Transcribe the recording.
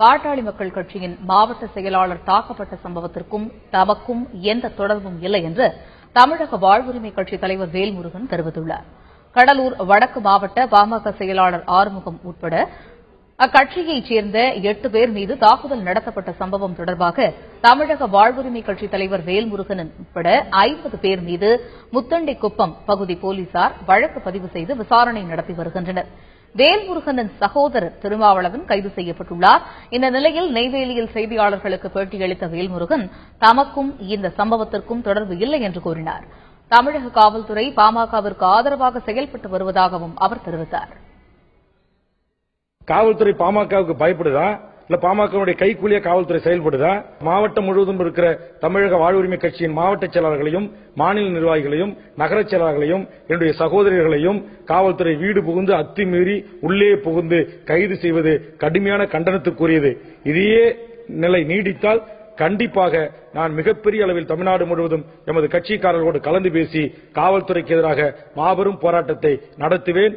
பாட்டாளி மக்கள் கட்சியின் மாவட்ட செயலாளர் தாக்கப்பட்ட சம்பவத்திற்கும் தமக்கும் எந்த தொடர்பும் இல்லை என்று தமிழக வாழ்வுரிமை கட்சித் தலைவர் வேல்முருகன் தெரிவித்துள்ளார். கடலூர் வடக்கு மாவட்ட பாமக செயலாளர் ஆறுமுகம் உட்பட அக்கட்சியைச் சேர்ந்த எட்டு பேர் மீது தாக்குதல் நடத்தப்பட்ட சம்பவம் தொடர்பாக தமிழக வாழ்வுரிமை கட்சித் தலைவர் வேல்முருகன் உட்பட ஐம்பது பேர் மீது முத்தண்டிக்குப்பம் பகுதி போலீசார் வழக்கு பதிவு செய்து விசாரணை நடத்தி வருகின்றனா் வேல்முருகனின் சகோதரர் திருமாவளவன் கைது செய்யப்பட்டுள்ளார். இந்த நிலையில் நெய்வேலியில் செய்தியாளர்களுக்கு பேட்டியளித்த வேல்முருகன் தமக்கும் இந்த சம்பவத்திற்கும் தொடர்பு இல்லை என்று கூறினார். தமிழக காவல்துறை பாமகவிற்கு ஆதரவாக செயல்பட்டு வருவதாகவும் அவர் தெரிவித்தார். காவல்துறை பாமகவுக்கு பயப்படுதா? இல்ல பாமகவுடைய கைக்கூலிய காவல்துறை செயல்படுதா? மாவட்டம் முழுவதும் இருக்கிற தமிழக வாழ்வுரிமை கட்சியின் மாவட்ட செயலாளர்களையும் மாநில நிர்வாகிகளையும் நகர செயலாளர்களையும் என்னுடைய சகோதரர்களையும் காவல்துறை வீடு புகுந்து அத்துமீறி உள்ளே புகுந்து கைது செய்வது கடுமையான கண்டனத்துக்குரியது. இதையே நிலை நீடித்தால் கண்டிப்பாக நான் மிகப்பெரிய அளவில் தமிழ்நாடு முழுவதும் எமது கட்சிக்காரர்களோடு கலந்து பேசி காவல்துறைக்கு எதிராக மாபெரும் போராட்டத்தை நடத்துவேன்.